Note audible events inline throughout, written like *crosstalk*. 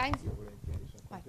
Ok? Vai.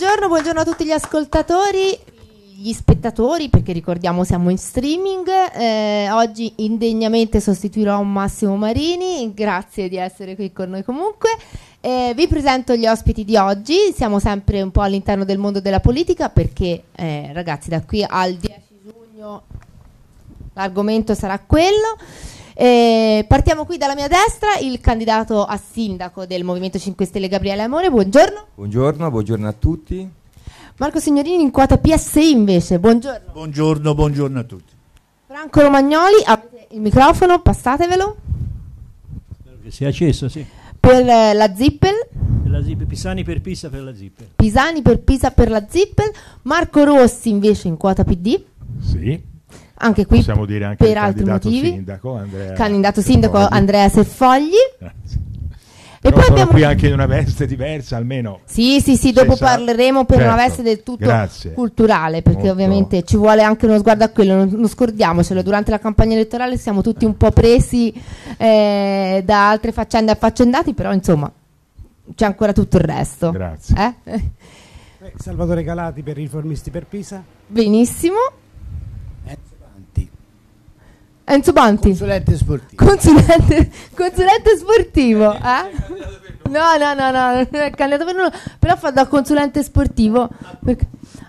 Buongiorno, buongiorno a tutti gli ascoltatori, gli spettatori, perché ricordiamo siamo in streaming. Eh, oggi indegnamente sostituirò Massimo Marini, grazie di essere qui con noi comunque. Eh, vi presento gli ospiti di oggi, siamo sempre un po' all'interno del mondo della politica perché eh, ragazzi da qui al 10 giugno l'argomento sarà quello. Eh, partiamo qui dalla mia destra, il candidato a sindaco del Movimento 5 Stelle Gabriele Amore, buongiorno. Buongiorno, buongiorno a tutti. Marco Signorini in quota PSI invece, buongiorno. Buongiorno, buongiorno a tutti. Franco Romagnoli, avete il microfono, passatevelo. Spero che sia acceso, sì. Per eh, la Zippel, Per la zip, Pisani per Pisa per la zip. Pisani per Pisa per la Zippel, Marco Rossi invece in quota PD, Sì, anche qui possiamo dire anche per il altri motivi. sindaco Andrea candidato sindaco Sefogli. Andrea Seffogli. *laughs* Sì. E Però poi sono abbiamo... qui anche in una veste diversa, almeno Sì, sì, sì, dopo parleremo per una Certo, veste del tutto grazie. culturale, perché Molto. ovviamente ci vuole anche uno sguardo a quello, non, non scordiamocelo, durante la campagna elettorale siamo tutti un po' presi eh, da altre faccende affaccendati, però insomma c'è ancora tutto il resto. Grazie. Eh? Eh, Salvatore Calati per Riformisti per Pisa. Benissimo. Enzo Banti, consulente sportivo. consulente, consulente sportivo. eh? No, no, no, no, non è candidato per nulla, però fa da consulente sportivo.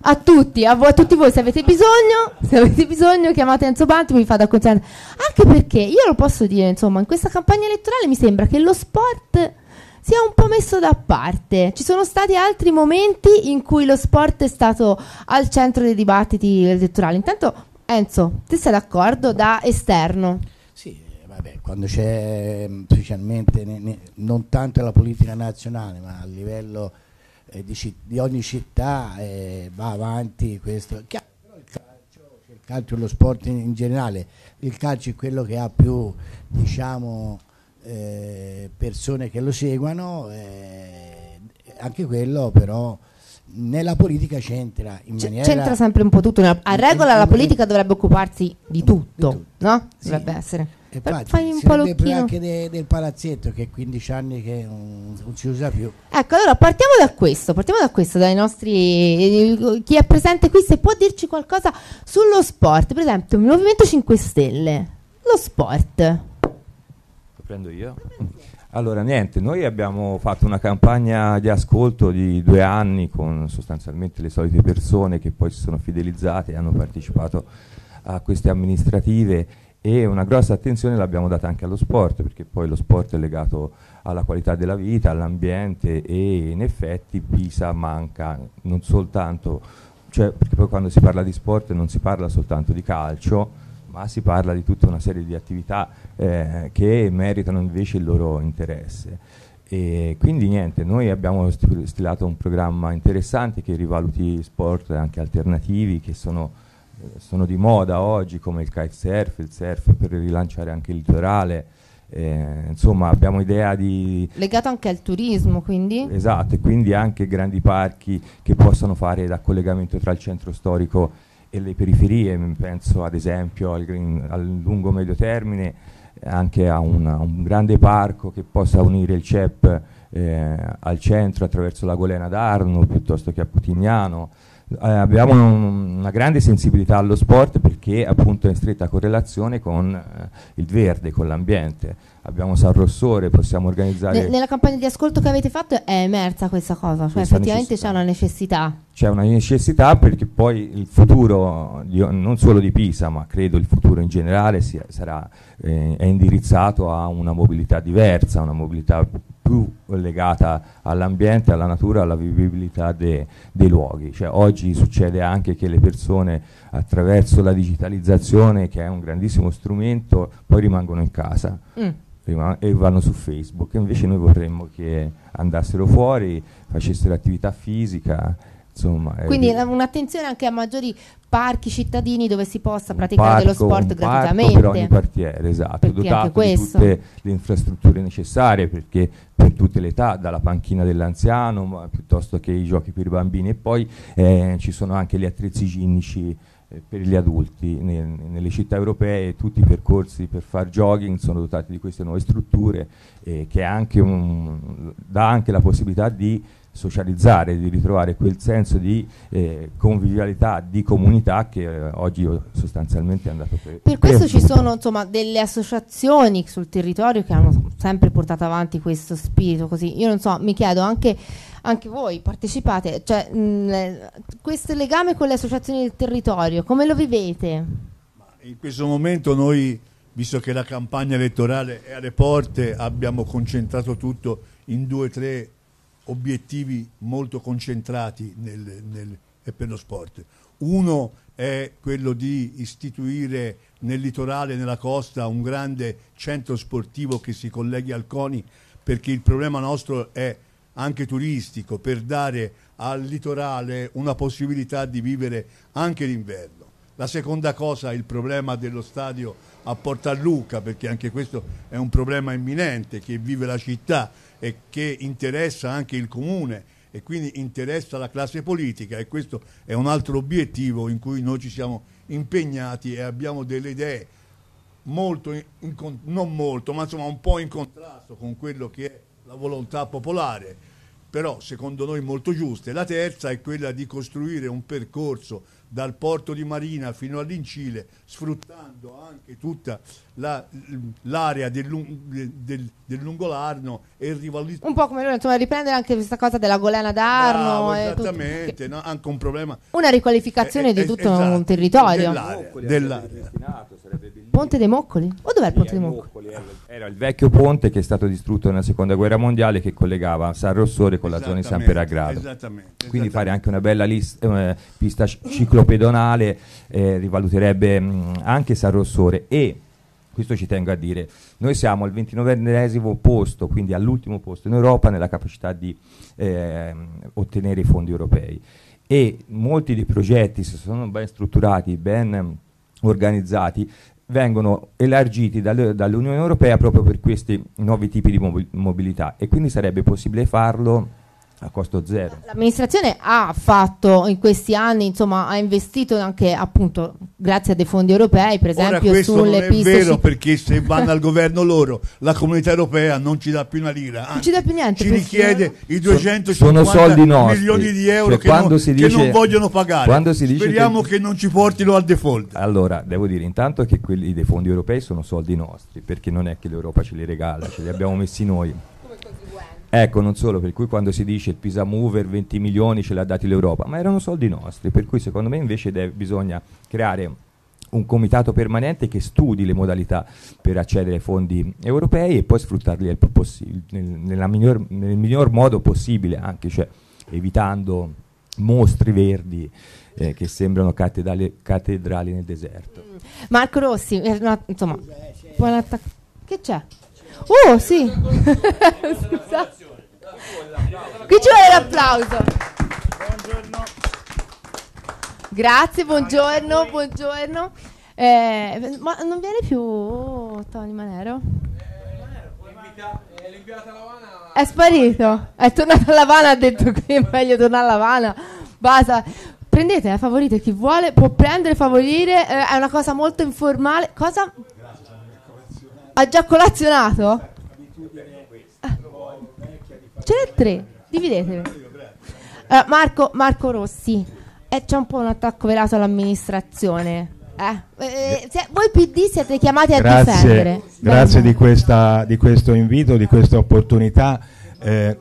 A tutti, a, voi- a tutti voi, se avete bisogno, se avete bisogno, chiamate Enzo Banti, mi fa da consulente. Anche perché io lo posso dire, insomma, in questa campagna elettorale mi sembra che lo sport sia un po' messo da parte. Ci sono stati altri momenti in cui lo sport è stato al centro dei dibattiti elettorali. Intanto, Enzo, ti sei d'accordo da esterno? Sì, vabbè, quando c'è mh, specialmente ne- ne- non tanto la politica nazionale, ma a livello eh, di, di ogni città eh, va avanti questo. Chiaro, il calcio, il calcio lo sport in, in generale, il calcio è quello che ha più, diciamo, eh, persone che lo seguono, eh, anche quello però nella politica c'entra in C- maniera... C'entra sempre un po' tutto. A regola la politica dovrebbe occuparsi di tutto, tutto. no? Sì. Dovrebbe essere. E Però infatti, fai un po' vede l'occhino. anche de- del palazzetto che è 15 anni che non, non si usa più. Ecco, allora partiamo da questo, partiamo da questo, dai nostri chi è presente qui se può dirci qualcosa sullo sport, per esempio, il Movimento 5 Stelle. Lo sport. Lo prendo io? Allora, niente, noi abbiamo fatto una campagna di ascolto di due anni con sostanzialmente le solite persone che poi si sono fidelizzate e hanno partecipato a queste amministrative e una grossa attenzione l'abbiamo data anche allo sport, perché poi lo sport è legato alla qualità della vita, all'ambiente e in effetti Pisa manca non soltanto, cioè perché poi quando si parla di sport non si parla soltanto di calcio, ma si parla di tutta una serie di attività eh, che meritano invece il loro interesse. E quindi niente, noi abbiamo sti- stilato un programma interessante che rivaluti sport anche alternativi che sono, eh, sono di moda oggi come il kitesurf, il surf per rilanciare anche il litorale. Eh, insomma abbiamo idea di, Legato anche al turismo, quindi? Esatto, e quindi anche grandi parchi che possano fare da collegamento tra il centro storico e le periferie, m- penso ad esempio al, green- al lungo medio termine, anche a un, a un grande parco che possa unire il CEP eh, al centro attraverso la Golena d'Arno piuttosto che a Putignano. Eh, abbiamo un- una grande sensibilità allo sport perché appunto è in stretta correlazione con eh, il verde, con l'ambiente. Abbiamo San Rossore, possiamo organizzare... Ne- nella campagna di ascolto che avete fatto è emersa questa cosa, cioè Questa effettivamente c'è una necessità. c'è una necessità perché poi il futuro di- non solo di Pisa ma credo il futuro in generale sia- sarà, eh, è indirizzato a una mobilità diversa, una mobilità più legata all'ambiente, alla natura, alla vivibilità de- dei luoghi. Cioè, oggi succede anche che le persone attraverso la digitalizzazione, che è un grandissimo strumento, poi rimangono in casa Mm. Rima- e vanno su Facebook. Invece noi vorremmo che andassero fuori, facessero attività fisica, insomma. eh, Quindi un'attenzione anche a maggiori parchi cittadini dove si possa praticare dello parco- sport un parco gratuitamente. per ogni quartiere, esatto, Perché anche dotato di tutte le infrastrutture necessarie perché per tutte le età, dalla panchina dell'anziano piuttosto che i giochi per i bambini e poi eh, ci sono anche gli attrezzi ginnici eh, per gli adulti. Ne- nelle città europee tutti i percorsi per far jogging sono dotati di queste nuove strutture eh, che anche un- dà anche la possibilità di socializzare, di ritrovare quel senso di eh, convivialità, di comunità che eh, oggi sostanzialmente è andato per Per questo ci perduto. sono insomma delle associazioni sul territorio che hanno sempre portato avanti questo spirito così. Io non so, mi chiedo anche, anche voi partecipate, cioè mh, questo legame con le associazioni del territorio, come lo vivete? In questo momento noi, visto che la campagna elettorale è alle porte, abbiamo concentrato tutto in due o tre obiettivi molto concentrati nel- nel- per lo sport. Uno è quello di istituire nel litorale, nella costa, un grande centro sportivo che si colleghi al CONI, perché il problema nostro è anche turistico, per dare al litorale una possibilità di vivere anche l'inverno. La seconda cosa è il problema dello stadio a Portalluca, perché anche questo è un problema imminente che vive la città e che interessa anche il comune e quindi interessa la classe politica e questo è un altro obiettivo in cui noi ci siamo impegnati e abbiamo delle idee molto, in- non molto, ma insomma un po' in contrasto con quello che è la volontà popolare, però secondo noi molto giuste. La terza è quella di costruire un percorso dal porto di Marina fino all'Incile, sfruttando anche tutta la- l'area del, del- del Lungolarno e rivalizzare. Un po' come noi, insomma, riprendere anche questa cosa della golena d'Arno. e tutto- esattamente, no? anche un problema Una riqualificazione Eh, di eh, tutto esatto, un territorio. dell'area, dell'area. Ponte dei Moccoli? O dov'è il Ponte dei Moccoli? Moccoli, era- Era il vecchio ponte che è stato distrutto nella seconda guerra mondiale che collegava San Rossore con la zona di San Peragrado. esattamente, Quindi fare anche una bella lis- eh, pista c- ciclopedonale eh, rivaluterebbe mh, anche San Rossore e questo ci tengo a dire, noi siamo al 29esimo posto, quindi all'ultimo posto in Europa nella capacità di ehm, ottenere i fondi europei e molti dei progetti, se sono ben strutturati, ben organizzati, vengono elargiti dal- dall'Unione Europea proprio per questi nuovi tipi di mobi- mobilità. E quindi sarebbe possibile farlo a costo zero. L'amministrazione ha fatto in questi anni, insomma, ha investito anche appunto grazie a dei fondi europei, per Ora esempio questo non sulle è piste. vero ci- perché se *laughs* vanno al governo loro la comunità europea non ci dà più una lira, Non anzi, ci dà più niente. ci richiede i Sono- 250 sono soldi nostri. milioni di euro Cioè, che, non, si che dice- non vogliono pagare. quando si dice Speriamo che- che... non ci portino al default. Allora, devo dire intanto che quelli dei fondi europei sono soldi nostri, perché non è che l'Europa ce li regala, ce li abbiamo messi noi. Ecco, non solo, per cui quando si dice il Pisa Mover 20 milioni ce l'ha dati l'Europa, ma erano soldi nostri, per cui secondo me invece deve- bisogna creare un comitato permanente che studi le modalità per accedere ai fondi europei e poi sfruttarli nel, nella miglior- nel miglior modo possibile, anche cioè evitando mostri verdi eh, che sembrano cattedrali, cattedrali nel deserto. Marco Rossi, eh, no, insomma. Che c'è? Oh, sì. *laughs* Scusa. Qui ci vuole l'applauso. Grazie, buongiorno, buongiorno. Eh, ma non viene più Tony Manero? È sparito. È tornato a Lavana, ha detto qui è meglio tornare a Lavana. Basta. Prendete, eh, favorite chi vuole, può prendere, favorire, eh, è una cosa molto informale. Cosa? Ha già colazionato? Ce n'è tre, dividetevi. Allora, Marco, Marco Rossi, eh, c'è un po' un attacco velato all'amministrazione. Eh, eh, se- voi PD siete chiamati a Grazie, difendere. grazie di, questa, di questo invito, di questa opportunità. Eh,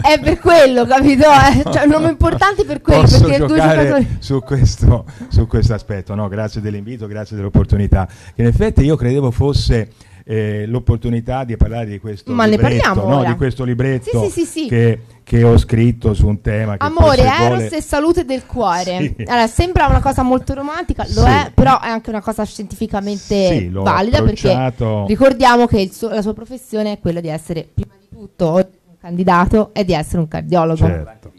È per quello, capito? Eh? *laughs* Cioè, un nome importante per quello, posso perché due giocatori... su questo, su questo aspetto. No, grazie dell'invito, grazie dell'opportunità. Che in effetti io credevo fosse eh, l'opportunità di parlare di questo Ma libretto, no? di questo libretto Sì, sì, sì. Che, che ho scritto su un tema che Amore, Eros vuole- e salute del cuore. Allora, sembra una cosa molto romantica, lo è, però è anche una cosa scientificamente valida perché ricordiamo che suo- la sua professione è quella di essere prima di tutto un candidato e di essere un cardiologo. Certo.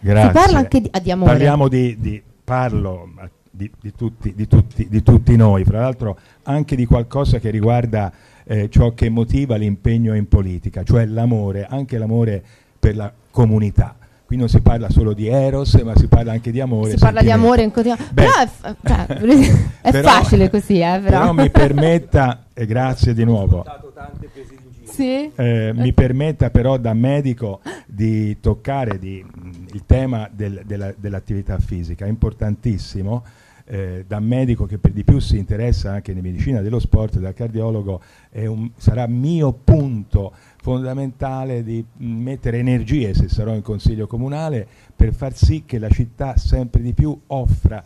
Grazie. Si parla anche di, ah, di amore. Parliamo di, di- parlo ma, di, di tutti, di, tutti, di tutti noi, fra l'altro anche di qualcosa che riguarda eh, ciò che motiva l'impegno in politica, cioè l'amore, anche l'amore per la comunità. Qui non si parla solo di Eros, ma si parla anche di amore. si parla di amore in continuazione. Però è, fa- cioè, *laughs* è però- facile così, eh, però. però mi permetta, e grazie di nuovo, Sì? eh, mi permetta però da medico di toccare di- il tema del- della- dell'attività fisica, è importantissimo. Eh, da medico che per di più si interessa anche di medicina dello sport, da cardiologo, un- sarà mio punto fondamentale di mh, mettere energie, se sarò in consiglio comunale, per far sì che la città sempre di più offra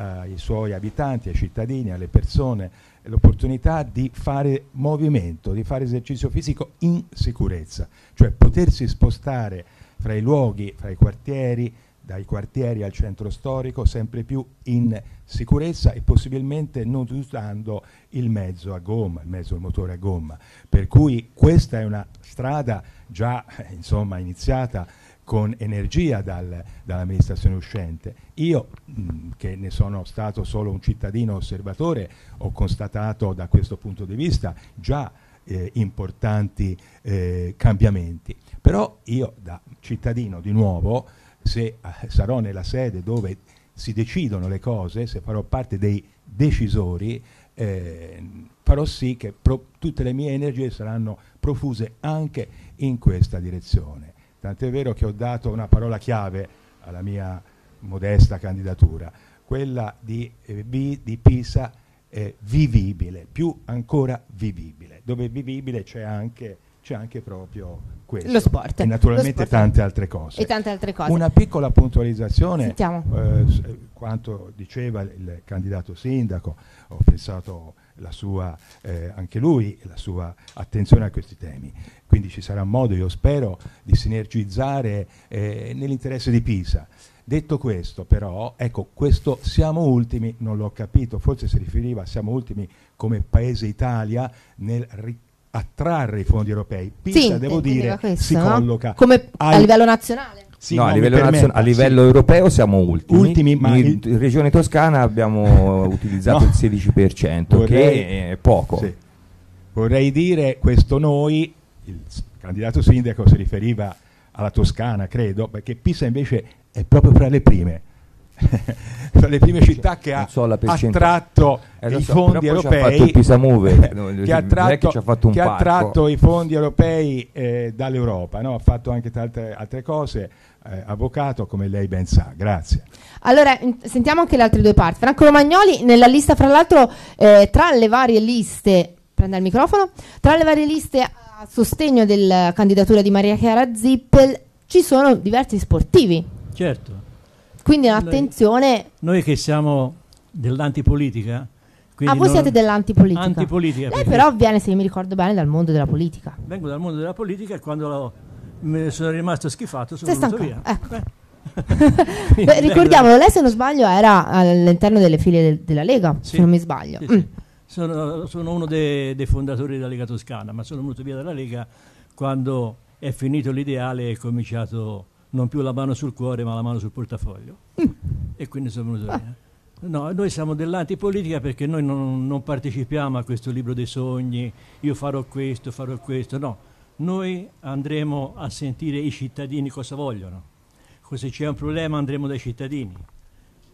ai suoi abitanti, ai cittadini, alle persone l'opportunità di fare movimento, di fare esercizio fisico in sicurezza, cioè potersi spostare fra i luoghi, fra i quartieri, dai quartieri al centro storico, sempre più in sicurezza e possibilmente non usando il mezzo a gomma, il mezzo il motore a gomma. Per cui questa è una strada già eh, insomma, iniziata con energia dal- dall'amministrazione uscente. Io, mh, che ne sono stato solo un cittadino osservatore, ho constatato da questo punto di vista già eh, importanti eh, cambiamenti. Però io, da cittadino di nuovo, se eh, sarò nella sede dove si decidono le cose, se farò parte dei decisori, eh, farò sì che pro- tutte le mie energie saranno profuse anche in questa direzione. Tant'è vero che ho dato una parola chiave alla mia modesta candidatura, quella di, eh, di Pisa è vivibile, più ancora vivibile. Dove vivibile c'è anche, c'è anche proprio questo. Lo sport. E naturalmente sport. tante altre cose. E tante altre cose. Una piccola puntualizzazione, eh, quanto diceva il, candidato sindaco, ho pensato la sua, eh, anche lui, la sua attenzione a questi temi. Quindi ci sarà modo, io spero, di sinergizzare eh, nell'interesse di Pisa. Detto questo, però, ecco, questo siamo ultimi, non l'ho capito, forse si riferiva a siamo ultimi come Paese Italia nel ri- attrarre i fondi europei. Pisa, Sì, devo dire, questo, si no? colloca Come a livello nazionale. sì, no, a livello, permetta, nazio- a sì. livello europeo siamo ultimi. Ultimi, ma in, il- Regione Toscana abbiamo *laughs* utilizzato No. il 16%, Vorrei- che è poco. Sì. Vorrei dire questo noi, il candidato sindaco si riferiva alla Toscana, credo, perché Pisa invece è proprio fra le prime. *laughs* fra le prime città che ha so attratto Eh, i so, fondi europei Move, *laughs* che ha che fatto un che ha attratto i fondi europei eh, dall'Europa, no? ha fatto anche tante altre cose, eh, avvocato come lei ben sa, grazie. Allora, sentiamo anche le altre due parti. Franco Romagnoli, nella lista, fra l'altro, eh, tra le varie liste, prenda il microfono, tra le varie liste a sostegno della candidatura di Maria Chiara Zippel ci sono diversi sportivi. Certo. Quindi attenzione, Noi che siamo dell'antipolitica, ah, voi siete dell'antipolitica. Antipolitica, Lei però viene, se mi ricordo bene, dal mondo della politica. vengo dal mondo della politica e quando lo- me sono rimasto schifato sono Sei venuto via. Ecco. Eh. *laughs* Beh, ricordiamolo, lei se non sbaglio era all'interno delle file del- della Lega, Sì. se non mi sbaglio. Sì, sì. Mm. Sono, sono uno dei, dei fondatori della Lega Toscana, ma sono venuto via dalla Lega quando è finito l'ideale e è cominciato non più la mano sul cuore ma la mano sul portafoglio. E quindi sono venuto via. No, noi siamo dell'antipolitica perché noi non, non partecipiamo a questo libro dei sogni, io farò questo, farò questo, no. Noi andremo a sentire i cittadini cosa vogliono. Se c'è un problema andremo dai cittadini.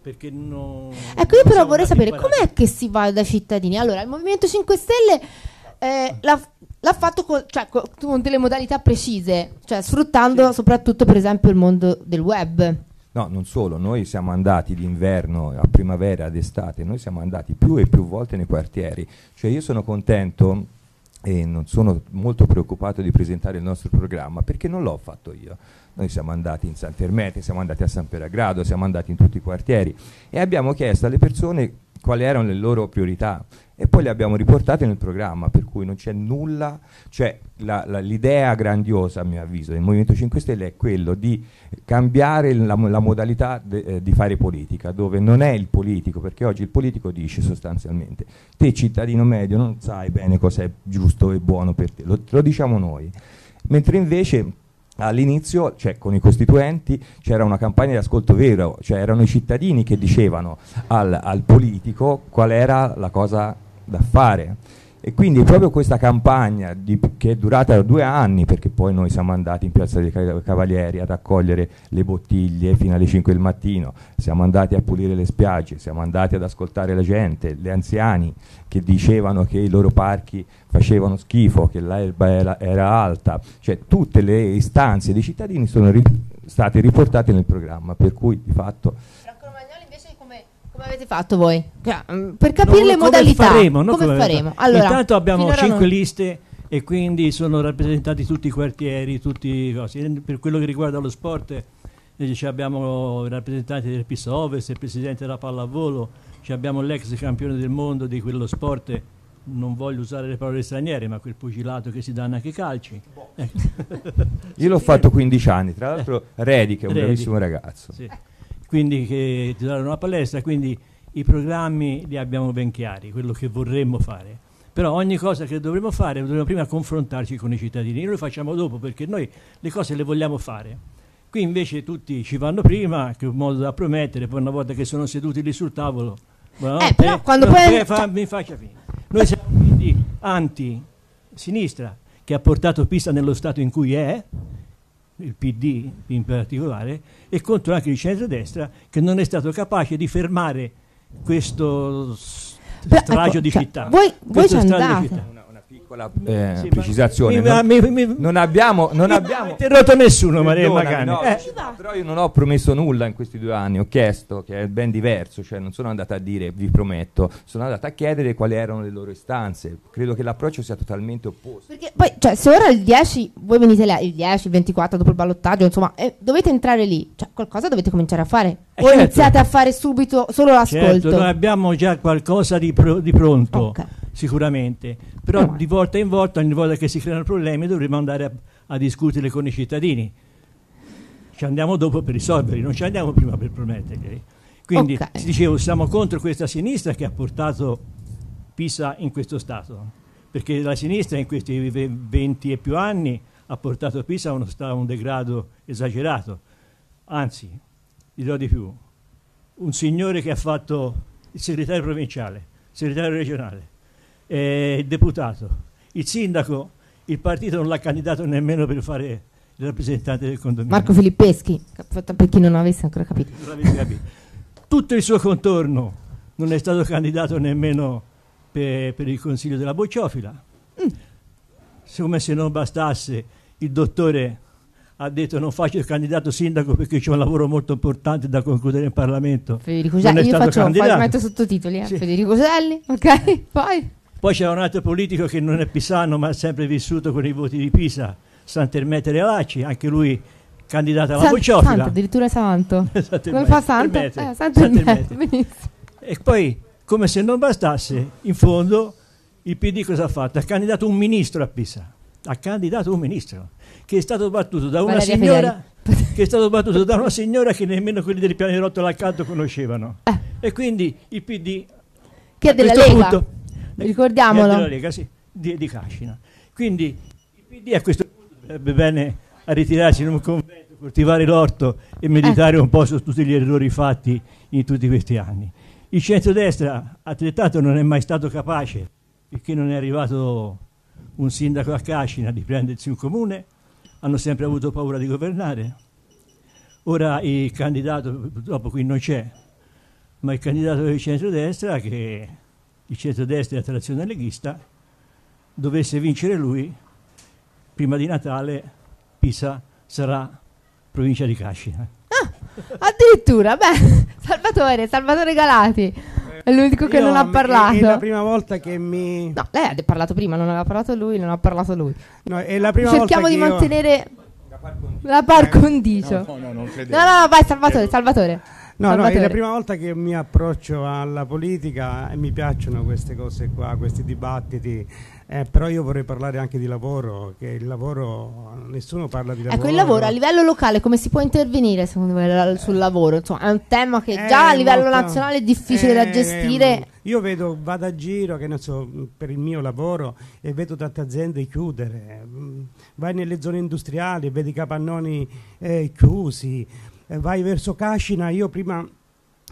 Perché non, Ecco, io però vorrei sapere com'è che si va dai cittadini. Allora, il Movimento 5 Stelle eh, l'ha, l'ha fatto con, cioè, co- con delle modalità precise, cioè sfruttando soprattutto, per esempio, il mondo del web. No, non solo, noi siamo andati d'inverno a primavera, ad estate, noi siamo andati più e più volte nei quartieri. Cioè io sono contento e non sono molto preoccupato di presentare il nostro programma perché non l'ho fatto io. Noi siamo andati in Sant'Ermete, siamo andati a San Peragrado, siamo andati in tutti i quartieri e abbiamo chiesto alle persone quali erano le loro priorità. E poi le abbiamo riportate nel programma, per cui non c'è nulla, cioè l'idea grandiosa a mio avviso del Movimento 5 Stelle è quello di cambiare la, la modalità de- eh, di fare politica, dove non è il politico, perché oggi il politico dice sostanzialmente, te cittadino medio non sai bene cosa è giusto e buono per te, lo, lo diciamo noi, mentre invece all'inizio, cioè con i costituenti, c'era una campagna di ascolto vero, cioè erano i cittadini che dicevano al, al politico qual era la cosa da fare. E quindi proprio questa campagna di- che è durata due anni, perché poi noi siamo andati in Piazza dei Ca- Cavalieri a raccogliere le bottiglie fino alle 5 del mattino, siamo andati a pulire le spiagge, siamo andati ad ascoltare la gente, gli anziani che dicevano che i loro parchi facevano schifo, che l'erba era, era alta, cioè tutte le istanze dei cittadini sono ri- state riportate nel programma, per cui di fatto come, avete fatto voi? Mm, per capire No, le come modalità. faremo, no, come come faremo? Allora, Intanto abbiamo cinque non- liste e quindi sono rappresentati tutti i quartieri, tutti i cosi. Per quello che riguarda lo sport, eh, ci abbiamo i rappresentanti del Pisa Ovest, il presidente della pallavolo, ci abbiamo l'ex campione del mondo di quello sport. Non voglio usare le parole straniere, ma quel pugilato che si danno anche i calci. Ecco. io l'ho fatto 15 anni, tra l'altro Redi che è un Redi. bravissimo ragazzo. Sì. Quindi che ti daranno una palestra, quindi i programmi li abbiamo ben chiari, quello che vorremmo fare. Però ogni cosa che dovremmo fare dovremmo prima confrontarci con i cittadini. Noi lo facciamo dopo perché noi le cose le vogliamo fare. Qui invece tutti ci vanno prima, che è un modo da promettere, poi una volta che sono seduti lì sul tavolo, Eh, però quando no, poi- eh, fa- mi faccia finire. Noi siamo quindi anti-sinistra, che ha portato Pisa nello stato in cui è, il PD in particolare, e contro anche il centrodestra che non è stato capace di fermare questo stragio ecco, di cioè, città. voi- voi Questo ci andate. Piccola eh, Sì, precisazione. mi- non, mi- mi- non abbiamo, non mi- abbiamo interrotto nessuno, Maria Magani. no, Eh, però io non ho promesso nulla in questi due anni, ho chiesto che è ben diverso, cioè non sono andato a dire vi prometto, sono andato a chiedere quali erano le loro istanze. Credo che l'approccio sia totalmente opposto. Perché poi, cioè, se ora il 10, voi venite là, il 10, il 24 dopo il ballottaggio, insomma, eh, dovete entrare lì, cioè qualcosa dovete cominciare a fare. Eh, o certo. iniziate a fare subito solo l'ascolto. Certo, noi abbiamo già qualcosa di, pro- di pronto, Ok. Sicuramente, però male. di volta in volta, ogni volta che si creano problemi, dovremo andare a, a discutere con i cittadini. Ci andiamo dopo per risolverli, non ci andiamo prima per prometterli. Quindi, Ok. ti dicevo, siamo contro questa sinistra che ha portato Pisa in questo stato, perché la sinistra in questi ve- 20 e più anni ha portato Pisa a uno sta- a un degrado esagerato. Anzi, dirò di più, un signore che ha fatto il segretario provinciale, il segretario regionale, eh, il deputato, il sindaco, il partito non l'ha candidato nemmeno per fare il rappresentante del condominio. Marco Filippeschi, per chi non avesse ancora capito. Tutto il suo contorno non è stato candidato nemmeno per, per il consiglio della bocciofila. Come se non bastasse, il dottore ha detto non faccio il candidato sindaco perché c'è un lavoro molto importante da concludere in Parlamento. Federico è io faccio, candidato. metto sottotitoli, eh. Sì. Federico Gelli, ok? Poi Poi c'era un altro politico che non è pisano ma ha sempre vissuto con i voti di Pisa, Sant'Ermete Lacci, anche lui candidato alla San- bocciofila. Santo, addirittura santo. *laughs* Sant'Ermete, Come fa Santo? Eh, Sant'Ermete. E poi, come se non bastasse, in fondo il PD cosa ha fatto? Ha candidato un ministro a Pisa. Ha candidato un ministro che è stato battuto da una Valeria signora *laughs* che è stato battuto da una signora che nemmeno quelli del pianerottolo accanto conoscevano. Eh. E quindi il PD Che è della Lega, punto- ricordiamolo. È della Lega, sì, di, di Cascina. Quindi il PD a questo punto dovrebbe bene a ritirarsi in un convento, coltivare l'orto e meditare un po' su tutti gli errori fatti in tutti questi anni. Il centrodestra altrettanto non è mai stato capace, perché non è arrivato un sindaco a Cascina di prendersi un comune, hanno sempre avuto paura di governare. Ora il candidato, purtroppo qui non c'è, ma il candidato del centrodestra, che il centrodestra è a trazione leghista, dovesse vincere lui, prima di Natale Pisa sarà provincia di Cascina. Addirittura, beh, *laughs* Salvatore, Salvatore Galati. È l'unico che Io- non ha È la parlato. prima volta che mi. No, lei ha parlato prima, non aveva parlato lui, non ha parlato lui. no, è la prima Cerchiamo volta di che io- mantenere la par condicio. No, no, non No, credevo. no, no, vai Salvatore, Salvatore. No, no, è la prima volta che mi approccio alla politica e mi piacciono queste cose qua, questi dibattiti. Eh, però io vorrei parlare anche di lavoro, che il lavoro, nessuno parla di lavoro. Ecco, il lavoro a livello locale come si può intervenire secondo voi la- sul lavoro? Insomma, è un tema che già a Eh, livello molto- nazionale è difficile da Eh, gestire. Io vedo, vado a giro, che ne so, per il mio lavoro e vedo tante aziende chiudere. Mm, Vai nelle zone industriali e vedi i capannoni eh, chiusi. Eh, vai verso Cascina, io prima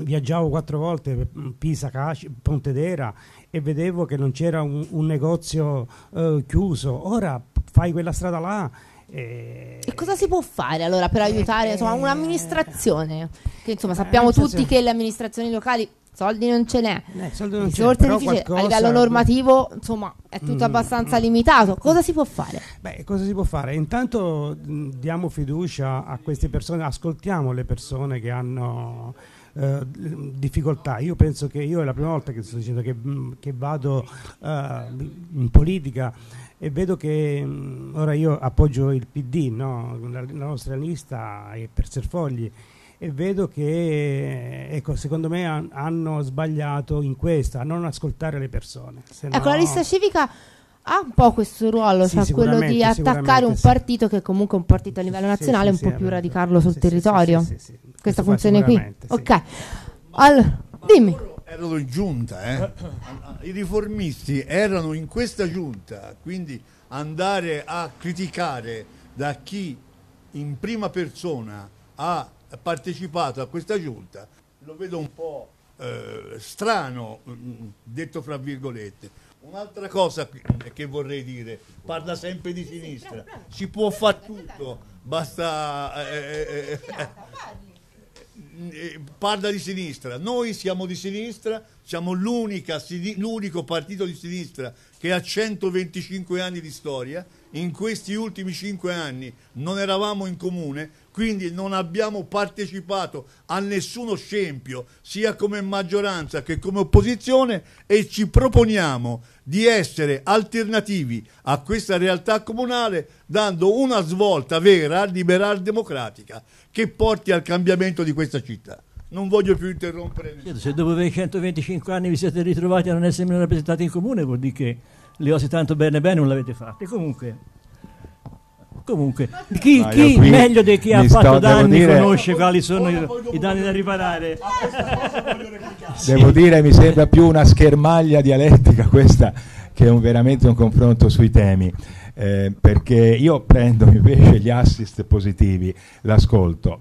viaggiavo quattro volte, mm, Pisa, Casci- Pontedera, e vedevo che non c'era un, un negozio eh, chiuso. Ora fai quella strada là. E, E cosa si può fare allora per aiutare insomma, un'amministrazione? Che insomma Eh, sappiamo tutti che le amministrazioni locali soldi non ce n'è. Eh, soldi non Risorse però difficili. a livello normativo insomma è tutto Mm, abbastanza limitato. Cosa si può fare? Beh, cosa si può fare? Intanto mh, diamo fiducia a queste persone, ascoltiamo le persone che hanno eh, difficoltà. Io penso che io è la prima volta che sto dicendo che, mh, che vado eh, in politica e vedo che mh, ora io appoggio il PD, no? la, la nostra lista è per Serfogli e vedo che ecco, secondo me han- hanno sbagliato in questo, a non ascoltare le persone. Ecco, la lista civica ha un po' questo ruolo, Sì, cioè quello di attaccare un sicuramente, sì. partito che è comunque un partito a livello nazionale, sì, un sì, po' più radicarlo sul Sì, sì, sì, territorio. sì, sì, sì. Questa funzione qui. Ok. Allora, dimmi. Erano in giunta, eh. I riformisti erano in questa giunta, quindi andare a criticare da chi in prima persona ha partecipato a questa giunta lo vedo un po' eh, strano, mm, detto fra virgolette. Un'altra cosa che- vorrei dire, parla sempre di sinistra, si può fare tutto, basta... eh, eh, parla di sinistra. Noi siamo di sinistra, siamo l'unico partito di sinistra che ha 125 anni di storia. In questi ultimi 5 anni non eravamo in comune, quindi non abbiamo partecipato a nessuno scempio, sia come maggioranza che come opposizione, e ci proponiamo di essere alternativi a questa realtà comunale, dando una svolta vera, liberal democratica, che porti al cambiamento di questa città. Non voglio più interrompere nessuno. Se dopo 125 anni vi siete ritrovati a non essere rappresentati in comune, vuol dire che le cose tanto bene bene non le avete fatte. Comunque, comunque chi, io chi meglio di chi ha fatto danni dire- conosce quali sono i, i danni da riparare? Devo dire, mi sembra più una schermaglia dialettica questa che un, veramente un confronto sui temi. eh, perché io prendo *laughs* invece gli assist positivi, l'ascolto.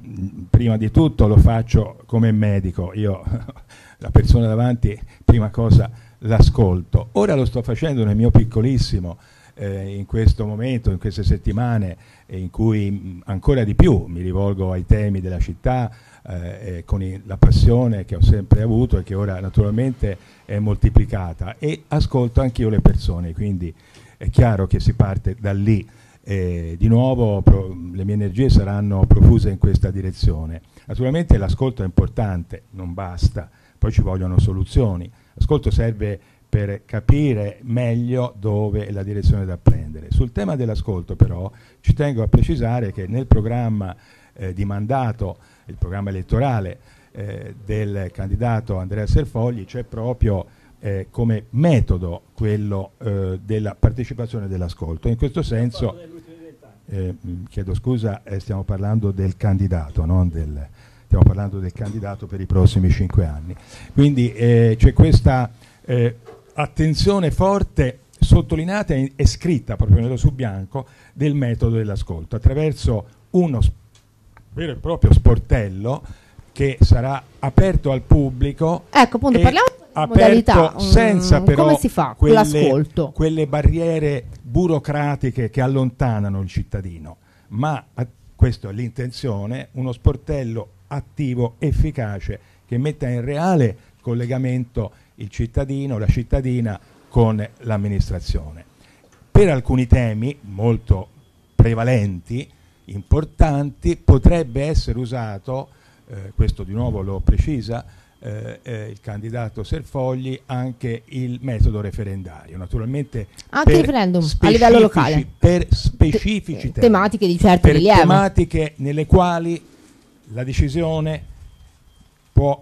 Prima di tutto lo faccio come medico, io *laughs* la persona davanti, prima cosa l'ascolto. Ora lo sto facendo nel mio piccolissimo, eh, in questo momento, in queste settimane eh, in cui mh, ancora di più mi rivolgo ai temi della città eh, con i- la passione che ho sempre avuto e che ora naturalmente è moltiplicata e ascolto anch'io le persone, quindi è chiaro che si parte da lì. Eh, di nuovo pro- le mie energie saranno profuse in questa direzione. Naturalmente l'ascolto è importante, non basta, poi ci vogliono soluzioni. L'ascolto serve per capire meglio dove è la direzione da prendere. Sul tema dell'ascolto però ci tengo a precisare che nel programma eh, di mandato, il programma elettorale eh, del candidato Andrea Serfogli c'è proprio eh, come metodo quello eh, della partecipazione dell'ascolto. In questo senso, eh, chiedo scusa, eh, stiamo parlando del candidato, non del, stiamo parlando del candidato per i prossimi cinque anni. Quindi eh, c'è questa eh, attenzione forte sottolineata e, scritta proprio nero su bianco del metodo dell'ascolto attraverso uno vero e proprio sportello che sarà aperto al pubblico Ecco, appunto, parliamo aperto modalità. senza Mm, però come si fa quelle, quelle barriere burocratiche che allontanano il cittadino, ma questa è l'intenzione, uno sportello attivo, efficace, che metta in reale collegamento il cittadino, la cittadina con l'amministrazione. Per alcuni temi molto prevalenti, importanti, potrebbe essere usato, eh, questo di nuovo lo precisa, eh, eh, il candidato Serfogli anche il metodo referendario. Naturalmente Anche il referendum a livello locale. Per specifici Te- temi, tematiche di certo per rilievo. tematiche nelle quali la decisione può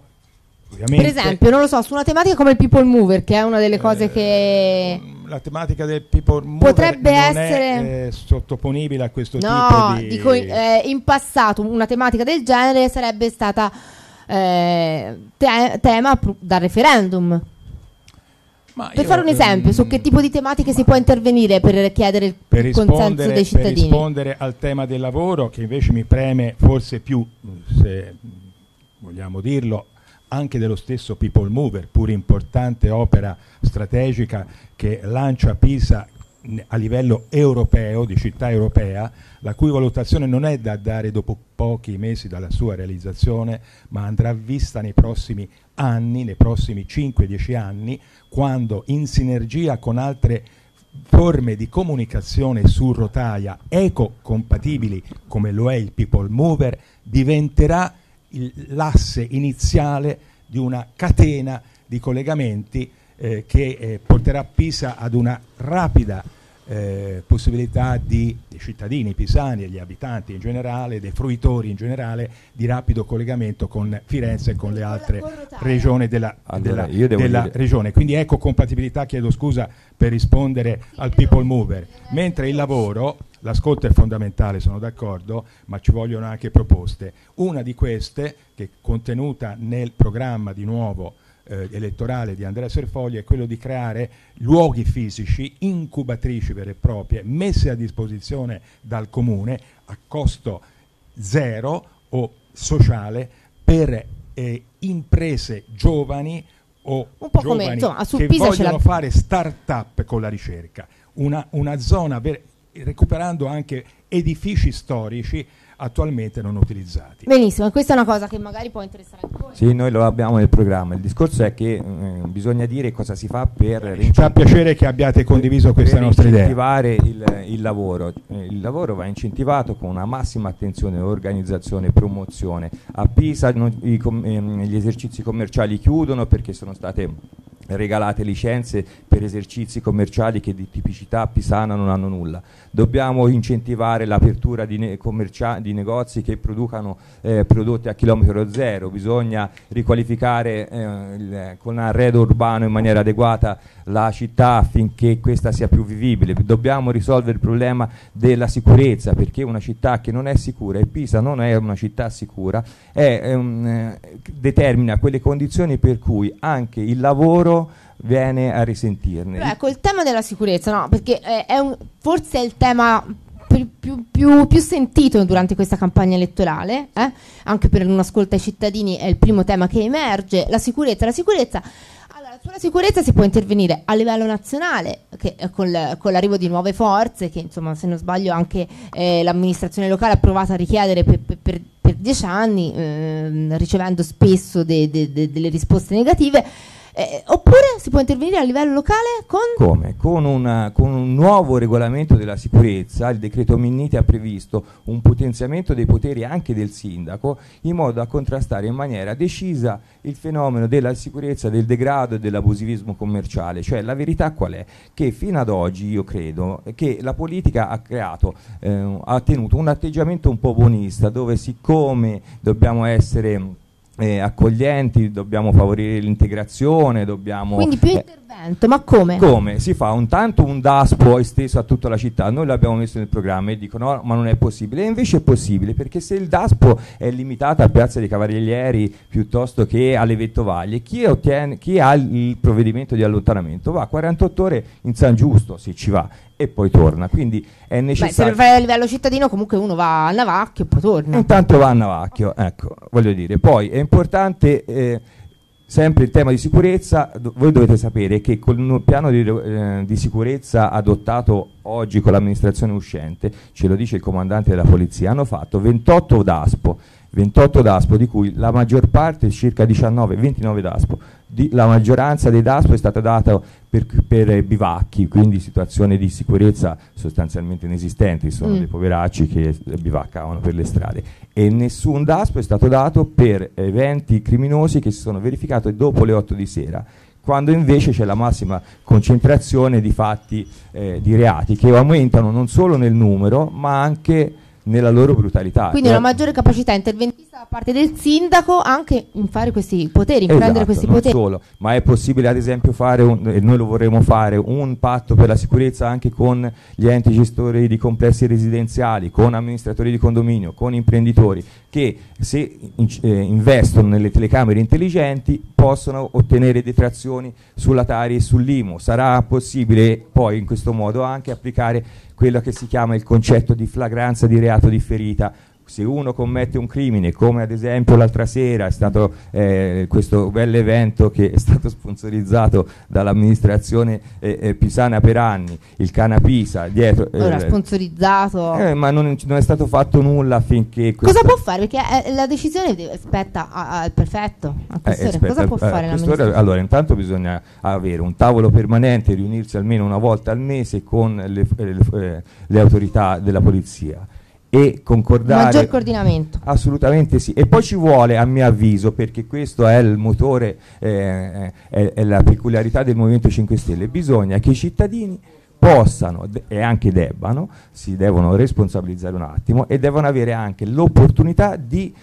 ovviamente Per esempio, non lo so, su una tematica come il people mover, che è una delle cose che... la tematica del people mover Potrebbe essere- è eh, sottoponibile a questo No, tipo di dico, eh, in passato una tematica del genere sarebbe stata eh, te- tema da referendum. Ma Per fare un esempio, ehm, su che tipo di tematiche si può intervenire per chiedere il per consenso dei per cittadini? rispondere al tema del lavoro che invece mi preme forse più se vogliamo dirlo anche dello stesso People Mover pur importante opera strategica che lancia Pisa a livello europeo, di città europea, la cui valutazione non è da dare dopo pochi mesi dalla sua realizzazione, ma andrà vista nei prossimi anni, nei prossimi 5-10 anni, quando in sinergia con altre forme di comunicazione su rotaia eco-compatibili come lo è il People Mover diventerà l'asse iniziale di una catena di collegamenti eh, che eh, porterà Pisa ad una rapida eh, possibilità di, dei cittadini pisani e gli abitanti in generale, dei fruitori in generale, di rapido collegamento con Firenze e con le altre regioni della, Allora, della- io devo della dire- regione. Quindi ecocompatibilità, chiedo scusa per rispondere al people mover, mentre il lavoro, l'ascolto è fondamentale, sono d'accordo, ma ci vogliono anche proposte. Una di queste, che è contenuta nel programma di nuovo eh, elettorale di Andrea Serfogli, è quello di creare luoghi fisici, incubatrici vere e proprie, messe a disposizione dal comune a costo zero o sociale per eh, imprese giovani o Un po' come, giovani insomma, su che vogliono fare start-up con la ricerca, una, una zona ver- recuperando anche edifici storici attualmente non utilizzati. Benissimo, e questa è una cosa che magari può interessare anche voi. Sì, noi lo abbiamo nel programma. Il discorso è che eh, bisogna dire cosa si fa per Ci fa piacere che abbiate condiviso queste per nostre idee. incentivare il, il lavoro. Eh, Il lavoro va incentivato con una massima attenzione, organizzazione e promozione. A Pisa non- i com- ehm, gli esercizi commerciali chiudono perché sono state regalate licenze per esercizi commerciali che di tipicità pisana non hanno nulla. Dobbiamo incentivare l'apertura di, ne- di negozi che producano eh, prodotti a chilometro zero, bisogna riqualificare eh, il- con arredo urbano in maniera adeguata la città affinché questa sia più vivibile. Dobbiamo risolvere il problema della sicurezza perché una città che non è sicura e Pisa non è una città sicura è, è un, eh, determina quelle condizioni per cui anche il lavoro viene a risentirne. Però ecco, il tema della sicurezza, no, perché eh, è un- forse è il tema più, più- più- sentito durante questa campagna elettorale, eh? anche per un ascolto ai cittadini è il primo tema che emerge, la sicurezza. La sicurezza sulla sicurezza si può intervenire a livello nazionale che, eh, col- con l'arrivo di nuove forze, che insomma se non sbaglio anche eh, l'amministrazione locale ha provato a richiedere per, per- per- dieci anni, ehm, ricevendo spesso de- de- de- delle risposte negative. Eh, oppure si può intervenire a livello locale con Come? Con, una- con un nuovo regolamento della sicurezza, il decreto Minniti ha previsto un potenziamento dei poteri anche del sindaco in modo da contrastare in maniera decisa il fenomeno della sicurezza, del degrado e dell'abusivismo commerciale. Cioè la verità qual è? Che fino ad oggi io credo che la politica ha creato, eh, ha tenuto un atteggiamento un po' buonista dove siccome dobbiamo essere eh, accoglienti, dobbiamo favorire l'integrazione, dobbiamo... quindi più eh, intervento, ma come? come? Si fa un tanto un DASPO esteso a tutta la città, noi l'abbiamo messo nel programma e dicono no, ma non è possibile, e invece è possibile perché se il DASPO è limitato a Piazza dei Cavalieri piuttosto che alle Vettovaglie, chi, ottiene, chi ha il, il provvedimento di allontanamento va 48 ore in San Giusto, se ci va, e poi torna, quindi è Beh, se necessario... lo fai a livello cittadino comunque uno va a Navacchio e poi torna. Intanto va a Navacchio, ecco, voglio dire. Poi è importante, eh, sempre il tema di sicurezza, do- voi dovete sapere che con il piano di, eh, di sicurezza adottato oggi con l'amministrazione uscente, ce lo dice il comandante della polizia, hanno fatto 28 DASPO, 28 DASPO di cui la maggior parte, circa 19, 29 DASPO, di- la maggioranza dei DASPO è stata data per, per bivacchi, quindi situazioni di sicurezza sostanzialmente inesistenti, sono Mm. dei poveracci che bivaccavano per le strade e nessun DASPO è stato dato per eventi criminosi che si sono verificati dopo le 8 di sera quando invece c'è la massima concentrazione di fatti eh, di reati che aumentano non solo nel numero ma anche nella loro brutalità. Quindi una maggiore capacità interventista da parte del sindaco anche in fare questi poteri, in Esatto, prendere questi non poteri. solo, ma è possibile ad esempio fare, un, e noi lo vorremmo fare, un patto per la sicurezza anche con gli enti gestori di complessi residenziali, con amministratori di condominio, con imprenditori che se in- eh, investono nelle telecamere intelligenti possono ottenere detrazioni sulla Tari e sull'IMU. Sarà possibile poi in questo modo anche applicare quello che si chiama il concetto di flagranza di reato differita. Se uno commette un crimine, come ad esempio l'altra sera è stato eh, questo bell'evento che è stato sponsorizzato dall'amministrazione eh, eh, pisana per anni, il Canapisa, dietro... eh, Ora, sponsorizzato. eh, ma non, non è stato fatto nulla affinché... Cosa questa- può fare? Perché eh, la decisione spetta al prefetto, al questore. Cosa può fare l'amministrazione? Allora, intanto bisogna avere un tavolo permanente, riunirsi almeno una volta al mese con le, le- le autorità della polizia e concordare. Maggior coordinamento. Assolutamente sì, e poi ci vuole, a mio avviso, perché questo è il motore, eh, è, è la peculiarità del Movimento 5 Stelle, bisogna che i cittadini possano e anche debbano, si devono responsabilizzare un attimo e devono avere anche l'opportunità di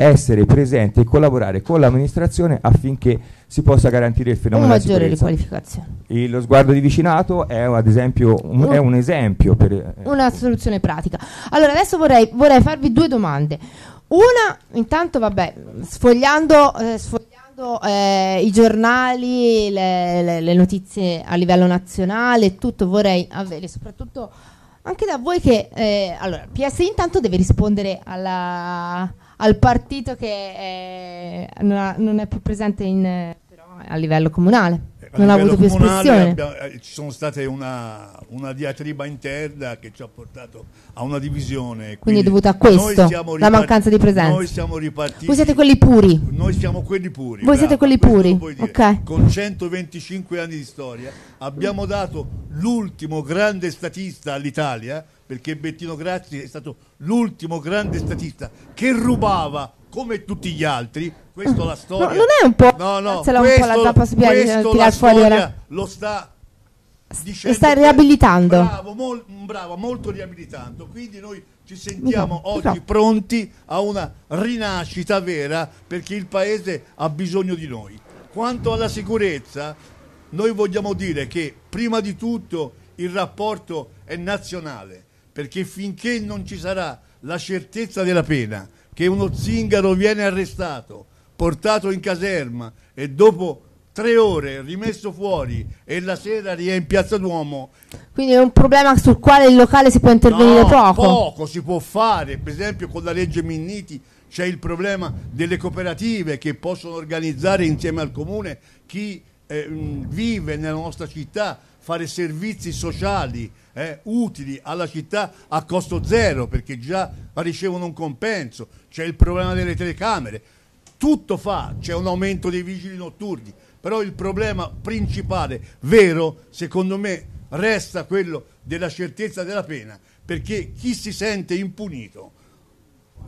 essere presenti e collaborare con l'amministrazione affinché si possa garantire il Una fenomeno della maggiore sicurezza. riqualificazione. Lo sguardo di vicinato è ad esempio un, è un esempio per, eh, Una soluzione pratica. Allora, adesso vorrei, vorrei farvi due domande. Una, intanto, vabbè, sfogliando, eh, sfogliando eh, i giornali, le, le- le notizie a livello nazionale, tutto vorrei avere, soprattutto anche da voi che... eh, allora, PSI intanto deve rispondere alla- al partito che eh, non, ha- non è più presente in, eh, però a livello comunale. A Non ha avuto più espressione. abbiamo- eh, ci sono state una, una diatriba interna che ci ha portato a una divisione. Quindi è dovuto a questo, la mancanza di presenza. Noi siamo ripartiti. Voi siete quelli puri. Noi siamo quelli puri. Voi siete quelli puri, lo puoi dire. ok. Con 125 anni di storia abbiamo dato l'ultimo grande statista all'Italia, perché Bettino Grazzi è stato l'ultimo grande statista che rubava come tutti gli altri. Questa è la storia. No, non è un po'- No, no, alzala un po' la questo- zappa sui piedi, questo la fuori storia ora. lo sta Lo dicendo stai che- riabilitando. Bravo, mol- bravo, molto riabilitando. Quindi noi ci sentiamo Esatto, oggi esatto. pronti a una rinascita vera perché il paese ha bisogno di noi. Quanto alla sicurezza, noi vogliamo dire che prima di tutto il rapporto è nazionale, perché finché non ci sarà la certezza della pena che uno zingaro viene arrestato, portato in caserma e dopo tre ore rimesso fuori e la sera ria in piazza Duomo, Quindi è un problema sul quale il locale si può intervenire No, poco. Poco si può fare, per esempio con la legge Minniti c'è il problema delle cooperative che possono organizzare insieme al comune chi eh, vive nella nostra città, fare servizi sociali eh, utili alla città a costo zero perché già ricevono un compenso, c'è il problema delle telecamere, tutto fa, c'è un aumento dei vigili notturni, però il problema principale, vero, secondo me, resta quello della certezza della pena, perché chi si sente impunito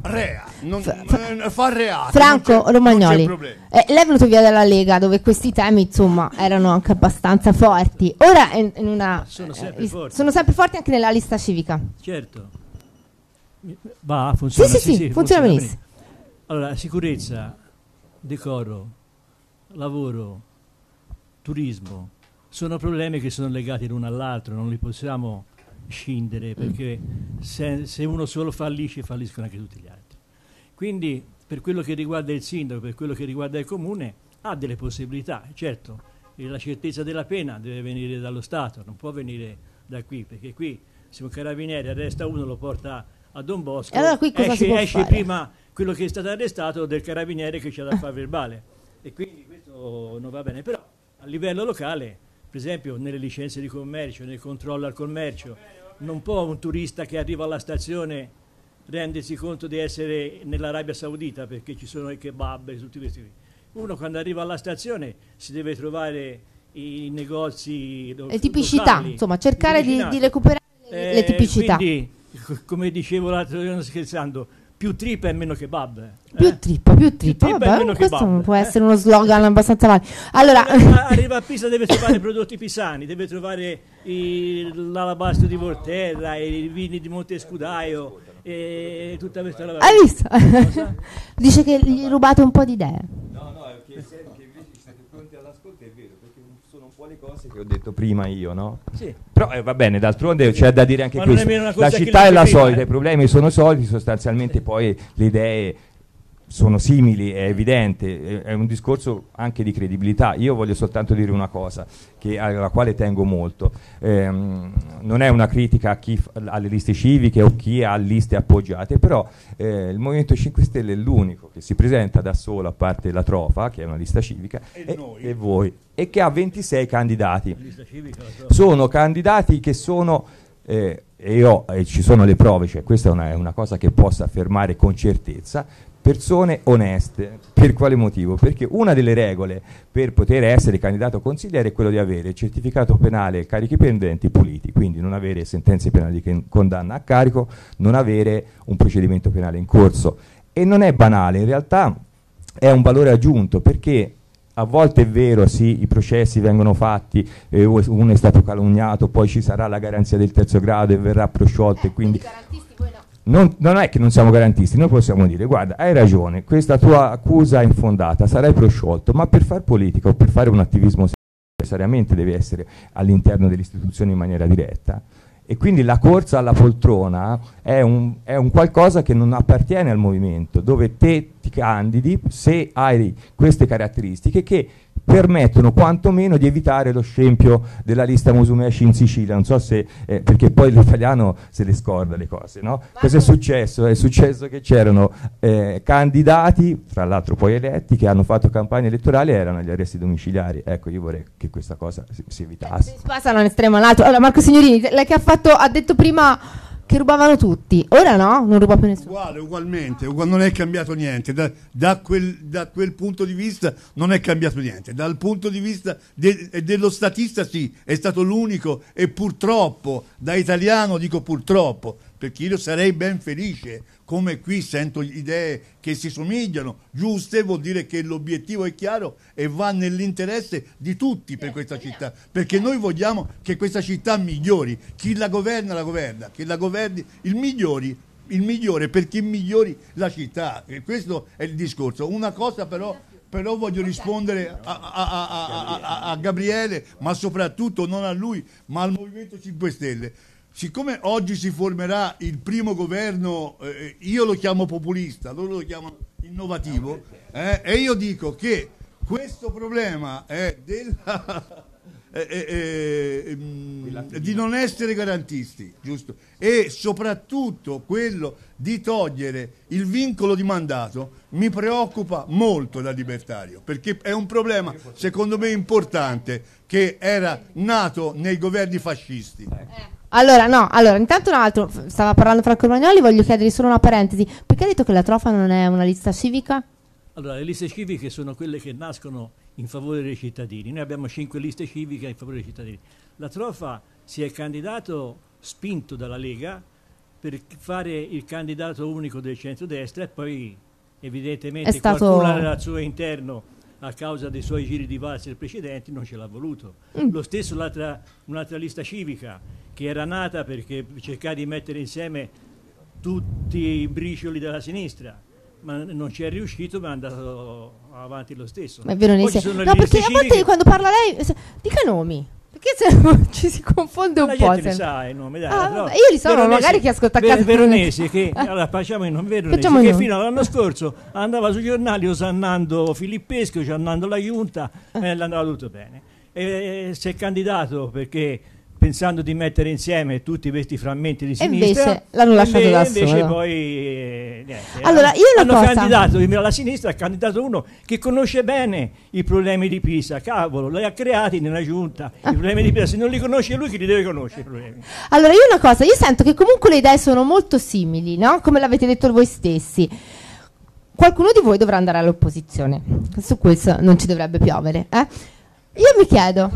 rea, non, Fra- eh, fa reato. Franco non c'è- Romagnoli, non c'è problema. eh, lei è venuto via dalla Lega dove questi temi insomma erano anche abbastanza forti. Ora è in, in una, Sono sempre eh, forti. sono sempre forti anche nella lista civica. Certo. Va, funziona. Sì, sì, sì, funziona benissimo. Allora, sicurezza, decoro, lavoro, turismo, sono problemi che sono legati l'uno all'altro, non li possiamo scindere perché se, se uno solo fallisce, falliscono anche tutti gli altri. Quindi, per quello che riguarda il sindaco, per quello che riguarda il comune, ha delle possibilità, certo. La certezza della pena deve venire dallo Stato, non può venire da qui, perché qui se un carabiniere arresta uno lo porta a Don Bosco, allora esce, esce prima quello che è stato arrestato del carabiniere che c'ha da fare verbale. E quindi questo non va bene. Però a livello locale, per esempio nelle licenze di commercio, nel controllo al commercio, non può un turista che arriva alla stazione rendersi conto di essere nell'Arabia Saudita perché ci sono i kebab e tutti questi. Uno quando arriva alla stazione si deve trovare i negozi lo- Le tipicità, locali, insomma, cercare di, di recuperare le, le Eh, tipicità. Quindi, co- come dicevo l'altro giorno scherzando, più trippa e meno kebab. eh. Più trippa, più trippa. trippa e Vabbè, meno questo kebab, può eh. essere uno slogan abbastanza valido. Allora, *laughs* Arriva- a Pisa deve trovare prodotti pisani, deve trovare i- l'alabastro di Volterra, i vini di Montescudaio e tutta questa roba. hai visto? *laughs* Dice che gli rubate un po' di idee. No, no, è che, se- che invece siete pronti all'ascolto è vero, perché sono un po' le cose che ho detto prima io, no? Sì. Però eh, va bene, d'altronde c'è da dire anche Ma questo. La città è la prima, solita, eh. i problemi sono soliti, sostanzialmente poi le idee sono simili, è evidente, è- un discorso anche di credibilità. Io voglio soltanto dire una cosa che- alla quale tengo molto. Ehm, non è una critica a chi f- alle liste civiche o chi ha liste appoggiate, però eh, il Movimento 5 Stelle è l'unico che si presenta da solo, a parte la Trofa, che è una lista civica, E noi. e voi, e che ha 26 candidati civica, sono candidati che sono eh, e io e ci sono le prove, cioè questa è una, è una cosa che posso affermare con certezza, persone oneste. Per quale motivo? Perché una delle regole per poter essere candidato consigliere è quello di avere certificato penale e carichi pendenti puliti, quindi non avere sentenze penali di condanna a carico, non avere un procedimento penale in corso. E non è banale, in realtà è un valore aggiunto perché a volte è vero, sì, i processi vengono fatti, eh, uno è stato calunniato, poi ci sarà la garanzia del terzo grado e verrà prosciolto e quindi non, non è che non siamo garantisti, noi possiamo dire guarda, hai ragione, questa tua accusa è infondata, sarai prosciolto, ma per fare politica o per fare un attivismo necessariamente deve essere all'interno delle istituzioni in maniera diretta. E quindi la corsa alla poltrona è un, è un qualcosa che non appartiene al movimento, dove te ti candidi se hai queste caratteristiche che permettono quantomeno di evitare lo scempio della lista Musumeci in Sicilia, non so se, eh, perché poi l'italiano se le scorda le cose, no? Cosa è successo? È successo che c'erano eh, candidati, tra l'altro poi eletti, che hanno fatto campagna elettorale e erano agli arresti domiciliari. Ecco, io vorrei che questa cosa si, si evitasse. Si passano un estremo all'altro. Allora, Marco Signorini, lei che ha, fatto, ha detto prima che rubavano tutti, ora no? Non ruba più nessuno. Uguale, ugualmente, ugual- non è cambiato niente. Da, da quel, da quel punto di vista non è cambiato niente. Dal punto di vista de- dello statista sì, è stato l'unico e purtroppo, da italiano dico purtroppo, perché io sarei ben felice, come qui sento idee che si somigliano, giuste, vuol dire che l'obiettivo è chiaro e va nell'interesse di tutti per questa città, perché noi vogliamo che questa città migliori, chi la governa la governa, che la governi il migliori il migliore perché migliori la città. E questo è il discorso. Una cosa però però voglio rispondere a- a- a- a Gabriele ma soprattutto non a lui ma al Movimento 5 Stelle siccome oggi si formerà il primo governo eh, io lo chiamo populista loro lo chiamano innovativo eh, e io dico che questo problema è della eh, eh, eh, di non essere garantisti, giusto? E soprattutto quello di togliere il vincolo di mandato mi preoccupa molto da libertario, perché è un problema secondo me importante che era nato nei governi fascisti. Allora, no, allora, intanto un altro, stava parlando Franco Romagnoli, voglio chiedergli solo una parentesi. Perché ha detto che la Trofa non è una lista civica? Allora, le liste civiche sono quelle che nascono in favore dei cittadini. Noi abbiamo cinque liste civiche in favore dei cittadini. La Trofa si è candidato spinto dalla Lega per fare il candidato unico del centrodestra e poi evidentemente È stato- qualcuno al suo interno a causa dei suoi giri di valzer precedenti non ce l'ha voluto. Mm. Lo stesso un'altra lista civica che era nata perché cercare di mettere insieme tutti i bricioli della sinistra, ma non ci è riuscito, ma è andato avanti lo stesso. È vero, Poi sono No, perché a volte civiche- quando parla lei, se- dica nomi. Perché se no *laughs* ci si confonde un po'. se- sa i nomi, dai, Ah, però- io li so, ma magari chi ascolta a casa- Veronesi che *laughs* allora facciamo i nomi Veronesi Facciamo che fino all'anno scorso andava sui giornali osannando Filippesco, osannando la giunta Ah. e andava tutto bene. E si è candidato perché pensando di mettere insieme tutti questi frammenti di sinistra invece l'hanno lasciato da invece solo. poi eh, niente, Allora, io hanno cosa- candidato alla sinistra ha candidato uno che conosce bene i problemi di Pisa cavolo, li ha creati nella giunta i problemi di Pisa, se non li conosce lui chi li deve conoscere i problemi Allora, io una cosa, io sento che comunque le idee sono molto simili, no? Come l'avete detto voi stessi. Qualcuno di voi dovrà andare all'opposizione. Su questo non ci dovrebbe piovere, eh? Io mi chiedo,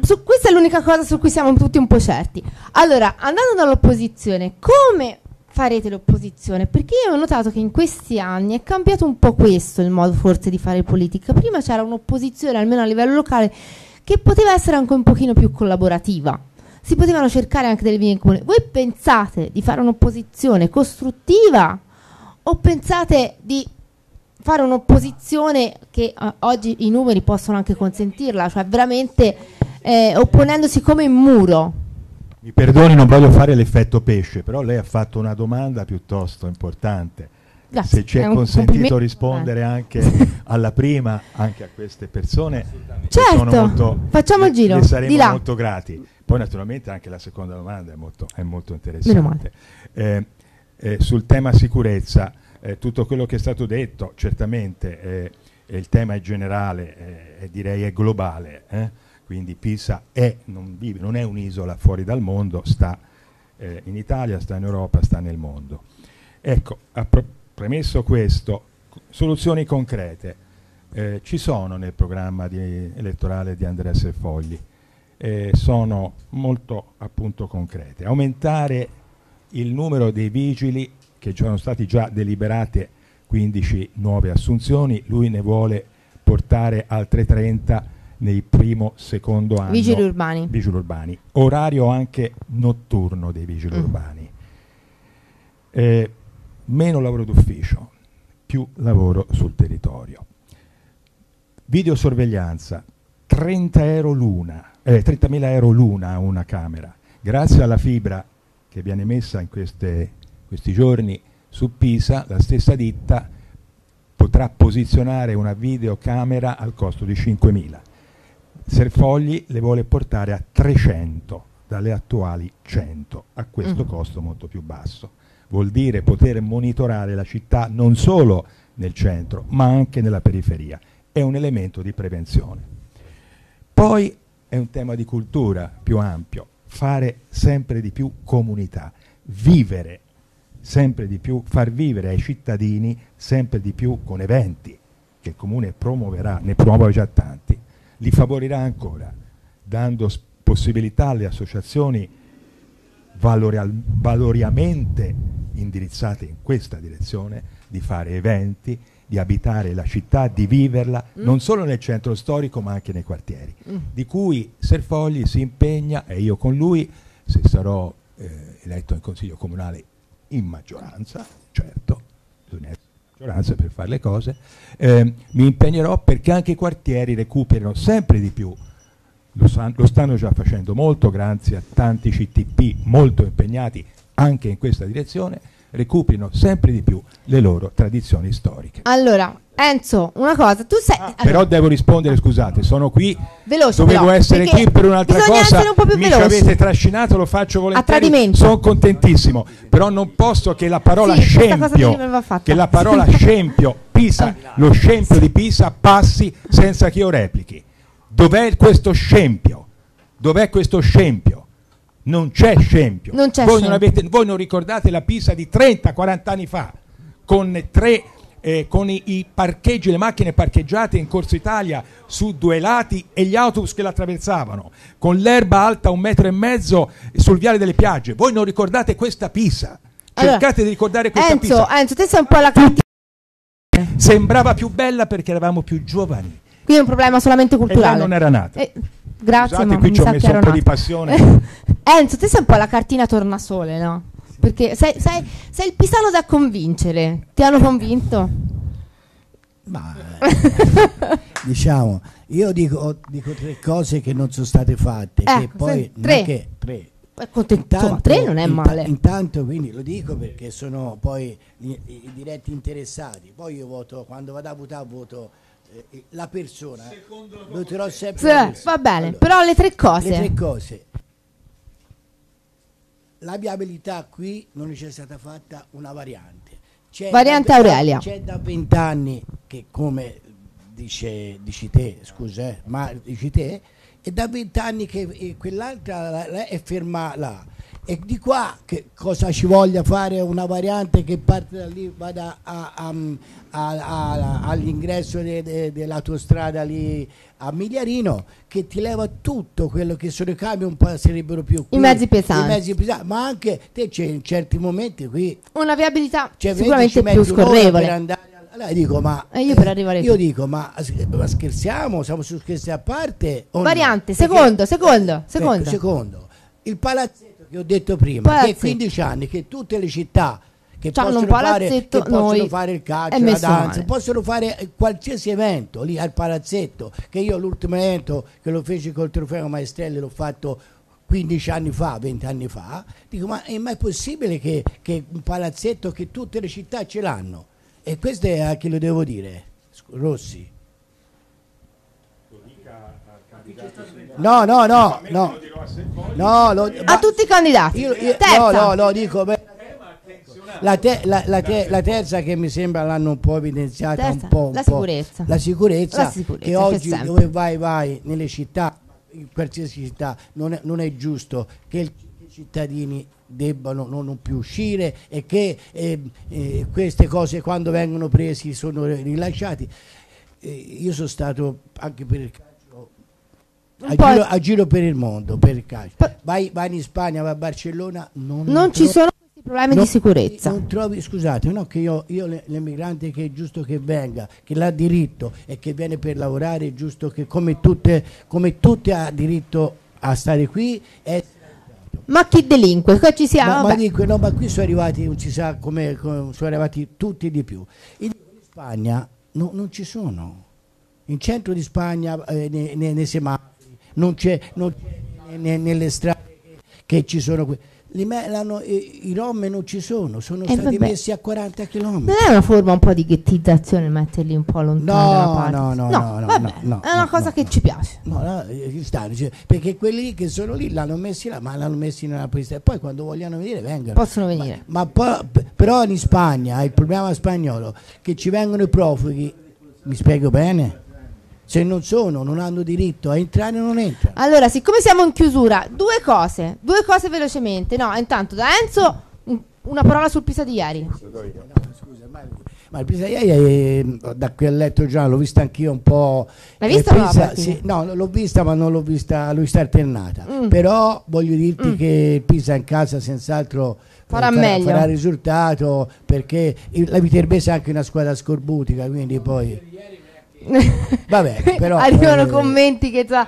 su, questa è l'unica cosa su cui siamo tutti un po' certi. Allora, andando dall'opposizione, come farete l'opposizione? Perché io ho notato che in questi anni è cambiato un po' questo il modo forse di fare politica. Prima c'era un'opposizione, almeno a livello locale, che poteva essere anche un pochino più collaborativa. Si potevano cercare anche delle vie in comune. Voi pensate di fare un'opposizione costruttiva o pensate di fare un'opposizione che eh, oggi i numeri possono anche consentirla, cioè veramente eh, opponendosi come in muro? Mi perdoni, non voglio fare l'effetto pesce, però lei ha fatto una domanda piuttosto importante. Grazie, Se ci è è un consentito rispondere anche alla prima, anche a queste persone, Certo, sono molto- facciamo il giro, le saremo di là. molto grati. Poi naturalmente anche la seconda domanda è molto, è molto interessante. Eh, eh, sul tema sicurezza, eh, tutto quello che è stato detto, certamente eh, il tema è generale eh, e direi è globale, eh. Quindi Pisa è, non, vive, non è un'isola fuori dal mondo, sta eh, in Italia, sta in Europa, sta nel mondo. Ecco, premesso questo, soluzioni concrete eh, ci sono nel programma di- elettorale di Andrea Serfogli, eh, sono molto appunto concrete. Aumentare il numero dei vigili, che sono stati già deliberate 15 nuove assunzioni, lui ne vuole portare altre 30 nel primo, secondo anno. Vigili urbani. Vigili urbani. Orario anche notturno dei vigili Mm. urbani. Eh, meno lavoro d'ufficio, più lavoro sul territorio. Videosorveglianza, 30 euro l'una, eh, 30.000 euro l'una una camera. Grazie alla fibra che viene messa in queste- questi giorni su Pisa, la stessa ditta potrà posizionare una videocamera al costo di 5.000. Serfogli le vuole portare a 300 dalle attuali 100 a questo Mm. costo molto più basso. Vuol dire poter monitorare la città non solo nel centro, ma anche nella periferia. È un elemento di prevenzione. Poi è un tema di cultura più ampio, fare sempre di più comunità, vivere sempre di più, far vivere ai cittadini sempre di più con eventi che il comune promuoverà, ne promuove già tanti, li favorirà ancora, dando possibilità alle associazioni valoriamente indirizzate in questa direzione di fare eventi, di abitare la città, di viverla, Mm. non solo nel centro storico ma anche nei quartieri, Mm. di cui Serfogli si impegna, e io con lui, se sarò eh, eletto in consiglio comunale in maggioranza, certo, bisogna essere maggioranza per fare le cose, eh, mi impegnerò perché anche i quartieri recuperino sempre di più. Lo, san- lo stanno già facendo molto grazie a tanti CTP molto impegnati anche in questa direzione, recuperino sempre di più le loro tradizioni storiche. Allora, Enzo, una cosa, tu sei... Ah, Però devo rispondere, scusate, sono qui, veloce dovevo però, essere qui per un'altra cosa, un po' più mi ci veloci. avete trascinato, lo faccio volentieri, tradimento. sono contentissimo, però non posso che la parola Sì, scempio, che la parola scempio, Pisa, lo scempio di Pisa passi senza che io replichi. Dov'è questo scempio? Dov'è questo scempio? Non c'è scempio. Non c'è voi, non scempio. avete- voi non ricordate la Pisa di 30-40 anni fa, con tre eh, con i, i parcheggi, le macchine parcheggiate in Corso Italia su due lati e gli autobus che la attraversavano, con l'erba alta un metro e mezzo sul viale delle piagge. Voi non ricordate questa Pisa? Allora, Cercate di ricordare questa Enzo, Pisa. Enzo, te sei un po' la cartina. Sembrava più bella perché eravamo più giovani. Qui è un problema solamente E culturale. non era nata. Eh, grazie, Scusate, ma qui ci ho messo un po' di passione. *laughs* Enzo, te sei un po' la cartina tornasole, no? Perché sei, sei- sei il pisano da convincere. Ti hanno convinto? Ma *laughs* diciamo, io dico, dico tre cose che non sono state fatte. che Ecco, poi tre. che tre. Insomma, tre non è male. Intanto quindi lo dico perché sono poi i, i diretti interessati. Poi io voto, quando vado a votare, voto la persona. Voterò sempre Sì, va bene, Allora, però le tre cose. le tre cose. La viabilità qui non c'è stata fatta una variante. C'è Variante da- Aurelia. C'è da vent'anni che come dice, dici te, scusa, eh, ma dici te, è da vent'anni che eh, quell'altra la- la- è ferma là. E di qua che cosa ci voglia fare una variante che parte da lì, vada all'ingresso de- de- dell'autostrada lì a Migliarino, che ti leva tutto quello che sono i camion, poi sarebbero più qui, mezzi pesanti. i mezzi pesanti, ma anche te c'è in certi momenti qui Una viabilità cioè, sicuramente più scorrevole. allora dico, ma E io arrivare io dico, ma, ma scherziamo? Siamo su scherzi a parte? o no? Variante, Perché- secondo, secondo, Ecco, secondo. secondo. Il palazzetto che ho detto prima, Palazzetto. che 15 anni, che tutte le città che possono, fare, che possono fare il calcio, la danza, male. possono fare qualsiasi evento lì al palazzetto, che io l'ultimo evento che lo feci col trofeo Maestrelli l'ho fatto 15 anni fa, 20 anni fa, dico ma è mai possibile che, che un palazzetto che tutte le città ce l'hanno? E questo è a chi lo devo dire, Rossi. No, no, no, no. No, lo, A tutti i candidati. io- io- Terza. no, no, no, dico beh, la, te- la- la te- la terza che mi sembra l'hanno un po' evidenziata Terza, un po', un la po'. sicurezza. la sicurezza, La sicurezza, che che oggi sempre. dove vai vai nelle città in qualsiasi città non è, non è giusto che il- i cittadini debbano non più uscire e che eh, eh, queste cose quando vengono presi sono rilasciati Eh, io sono stato anche per il a giro, a giro per il mondo per il calcio vai, vai in Spagna vai a Barcellona non, Non ci sono questi problemi non- di sicurezza. non trovi, scusate, no, che io, io le- l'emigrante che è giusto che venga, che l'ha diritto e che viene per lavorare, è giusto che come tutte, come tutte ha diritto a stare qui. E, Ma chi delinque? Qua ci siamo. ma, ma dico, no, ma qui sono arrivati, non si sa come, sono arrivati tutti di più. In, in Spagna no- non ci sono. In centro di Spagna, eh, nei, nei- nei semafori, non c'è, nelle strade che, che ci sono. l'hanno- i, I rom non ci sono, sono Eh, stati vabbè. messi a 40 km. Non è una forma un po' di ghettizzazione metterli un po' lontano No, no, no, no, no, vabbè, no, no, è una cosa che ci piace. No, no, eh, stanno, cioè, perché quelli che sono lì l'hanno messi là, ma l'hanno messi nella polizia. E poi quando vogliono venire vengano. Possono venire. Ma, ma però in Spagna il problema spagnolo che ci vengono i profughi, mi spiego bene? Se non sono, non hanno diritto a entrare, non entrano. Allora, siccome siamo in chiusura, due cose, due cose velocemente. No, intanto da Enzo un- una parola sul Pisa di ieri. Scusa, ma, ma il Pisa ieri, eh, da qui ho letto già, l'ho vista anch'io un po'. L'hai eh, vista Pisa- sì, no, l'ho vista, ma non l'ho vista, l'ho vista alternata. Mm. Però voglio dirti Mm. che il Pisa in casa senz'altro Farà meglio. farà risultato perché il- la Viterbese è anche una squadra scorbutica, quindi poi. *laughs* Vabbè, però, Arrivano eh, commenti che già.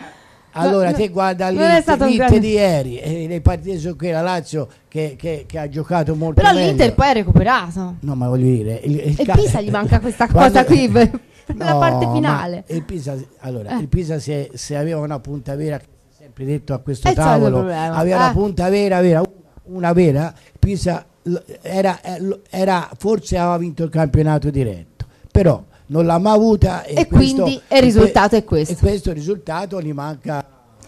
Allora No, te guarda è l'Inter di ieri e le partite su qui la Lazio che, che- che ha giocato molto Però meglio. l'Inter poi ha recuperato. No, ma voglio dire, il, il E ca- Pisa gli manca *laughs* questa cosa qui per *laughs* per la No, parte finale. Il Pisa, allora, Eh. il Pisa se, se aveva una punta vera, è sempre detto a questo È il solito tavolo, aveva Eh. una punta vera, vera, una, vera, Pisa era, eh, era- forse aveva vinto il campionato diretto, però non l'ha mai avuta e, E questo- quindi il risultato è questo. E questo risultato gli manca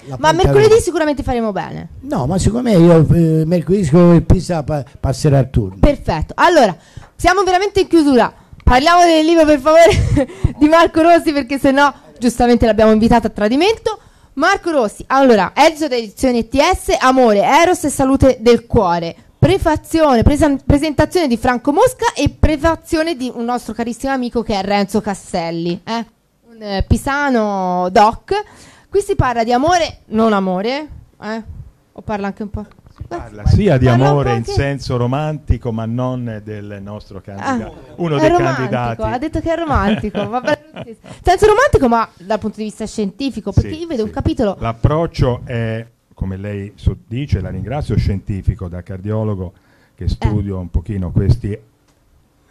la Ma mercoledì sicuramente faremo bene. No, ma secondo me io eh, mercoledì il Pisa pa- passerà il turno. Perfetto. Allora, siamo veramente in chiusura. Parliamo del libro, per favore, *laughs* di Marco Rossi, perché sennò giustamente l'abbiamo invitato a tradimento. Marco Rossi, allora, Ezio da Edizioni ETS, Amore, Eros e Salute del Cuore. Prefazione, presa- presentazione di Franco Mosca e prefazione di un nostro carissimo amico che è Renzo Castelli, eh? un eh, pisano doc. Qui si parla di amore, non amore, eh? o parla anche un po'? Parla sia di Parla amore in senso romantico, ma non del nostro candidato, Ah, uno dei candidati. Ha detto che è romantico. va bene lo stesso. Senso romantico, ma dal punto di vista scientifico, perché Sì, io vedo sì. un capitolo. L'approccio è, come lei dice, la ringrazio, scientifico, da cardiologo che studio un pochino questi,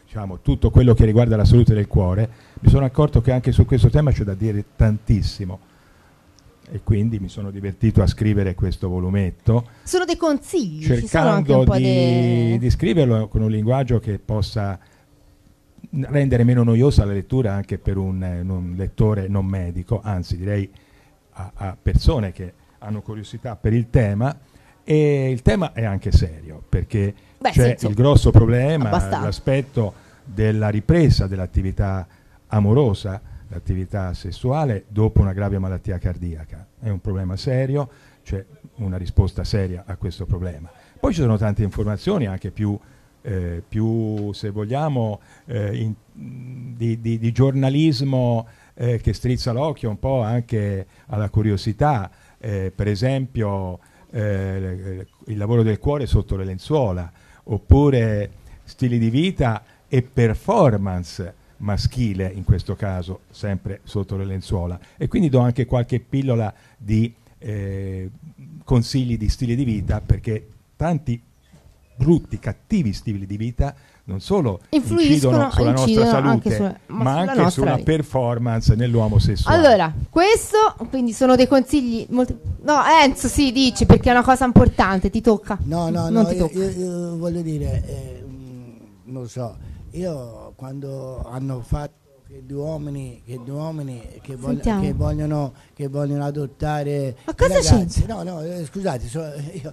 diciamo, tutto quello che riguarda la salute del cuore. Mi sono accorto che anche su questo tema c'è da dire tantissimo e quindi mi sono divertito a scrivere questo volumetto Sono dei consigli. cercando di, de- di scriverlo con un linguaggio che possa rendere meno noiosa la lettura anche per un, un lettore non medico, anzi direi a, a persone che hanno curiosità per il tema e il tema è anche serio perché Beh, c'è il grosso problema, abbastanza. l'aspetto della ripresa dell'attività amorosa, l'attività sessuale dopo una grave malattia cardiaca. È un problema serio, c'è una risposta seria a questo problema. Poi ci sono tante informazioni anche più, eh, più se vogliamo, eh, in- di, di- di giornalismo eh, che strizza l'occhio un po' anche alla curiosità, eh, per esempio eh, il lavoro del cuore sotto le lenzuola, oppure stili di vita e performance maschile in questo caso, sempre sotto le lenzuola. E quindi do anche qualche pillola di eh, consigli di stile di vita perché tanti brutti, cattivi stili di vita non solo Influiscono, incidono sulla nostra salute, anche sulla- ma ma sulla anche sulla vita. performance nell'uomo sessuale. Allora, questo quindi sono dei consigli molto... No, Enzo, sì, dici perché è una cosa importante, ti tocca. No, no, Non no, ti io, tocca. io- io voglio dire, eh, non so, io quando hanno fatto che due uomini che, due uomini che, vogl- che vogliono, che vogliono adottare Ma cosa ragazzi, c'entra? no, no, eh, scusate, so- io,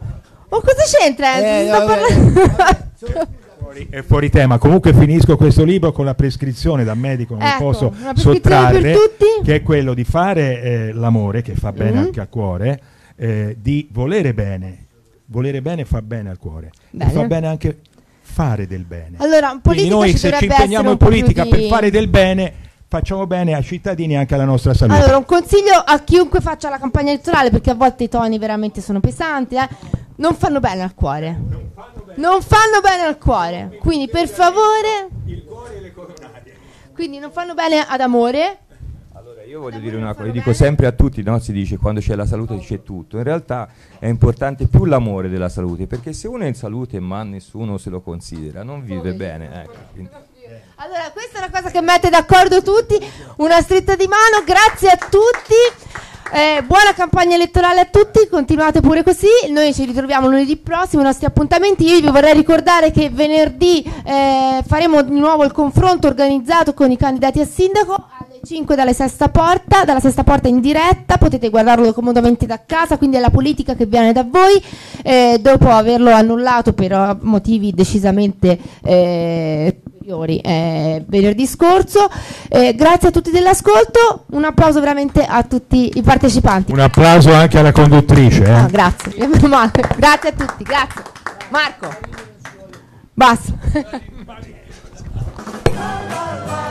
Oh, cosa c'entra? Enzo? Eh, no, parlando- vabbè, so- *laughs* Fuori- è fuori tema. Comunque finisco questo libro con la prescrizione da medico, non Ecco, posso sottrarre, che è quello di fare eh, l'amore, che fa bene Mhm. anche al cuore, eh, di volere bene. Volere bene fa bene al cuore. Bene. E fa bene anche fare del bene. Allora, in Quindi noi se ci impegniamo in politica di- per fare del bene, facciamo bene ai cittadini e anche alla nostra salute. Allora, un consiglio a chiunque faccia la campagna elettorale, perché a volte i toni veramente sono pesanti, eh, non fanno bene al cuore. Non fanno bene al cuore. Quindi, per favore... Quindi non fanno bene ad amore. Allora, io voglio dire una cosa, io dico sempre a tutti, no? si dice quando c'è la salute c'è tutto, in realtà è importante più l'amore della salute, perché se uno è in salute ma nessuno se lo considera, non vive bene. ecco, Allora, questa è una cosa che mette d'accordo tutti. Una stretta di mano, grazie a tutti. Eh, buona campagna elettorale a tutti, continuate pure così. Noi ci ritroviamo lunedì prossimo, i nostri appuntamenti. Io vi vorrei ricordare che venerdì eh, faremo di nuovo il confronto organizzato con i candidati a sindaco alle 5 dalle sesta porta, dalla sesta porta in diretta. Potete guardarlo comodamente da casa, quindi è la politica che viene da voi. eh, dopo averlo annullato per eh, motivi decisamente Fiori eh, venerdì scorso. Eh, grazie a tutti dell'ascolto, un applauso veramente a tutti i partecipanti. Un applauso anche alla conduttrice. Eh. Ah, grazie, *laughs* grazie a tutti, grazie. Marco, basta. *laughs*